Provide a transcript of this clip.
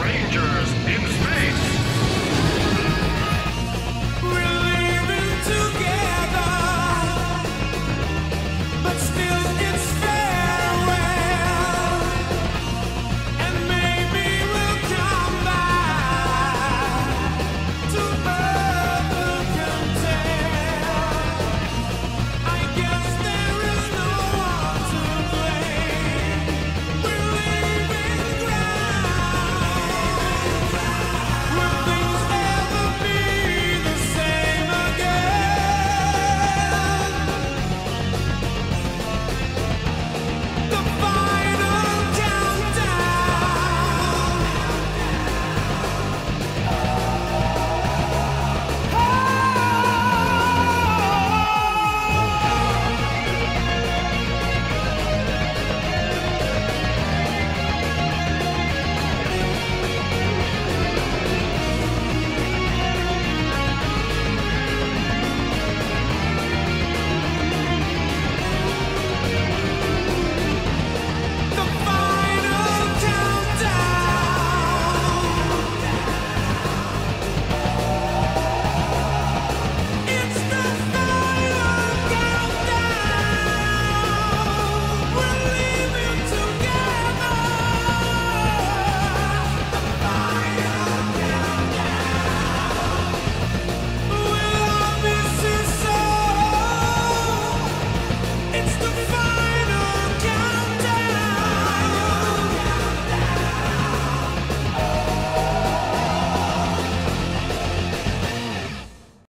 Ranger!